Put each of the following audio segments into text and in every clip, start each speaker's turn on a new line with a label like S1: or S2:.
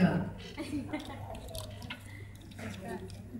S1: Iowa.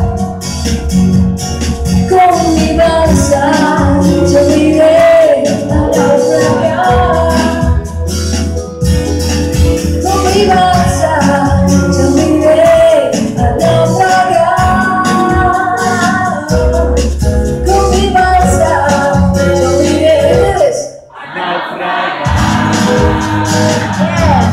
S1: Yeah.